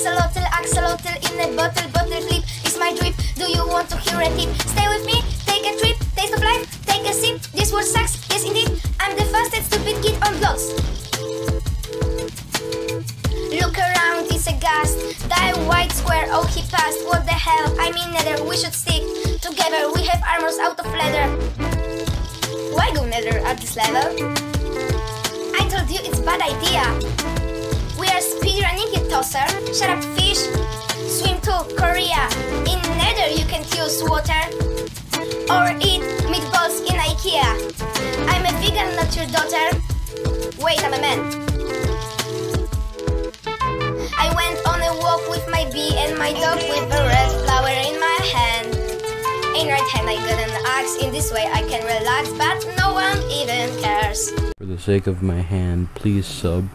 Axolotl, axolotl in a bottle, bottle flip is my drip. Do you want to hear a tip? Stay with me, take a trip, taste of life, take a sip. This word sucks, yes indeed. I'm the fastest stupid kid on blocks. Look around, it's a ghast. That white square, oh he passed. What the hell? I mean nether, we should stick together. We have armors out of leather. Why go nether at this level? I told you it's bad idea. Shut up, fish. Swim to Korea. In nether you can use water. Or eat meatballs in IKEA. I'm a vegan, not your daughter. Wait, I'm a man. I went on a walk with my bee and my dog with a red flower in my hand. In right hand I got an axe, in this way I can relax, but no one even cares. For the sake of my hand, please sub.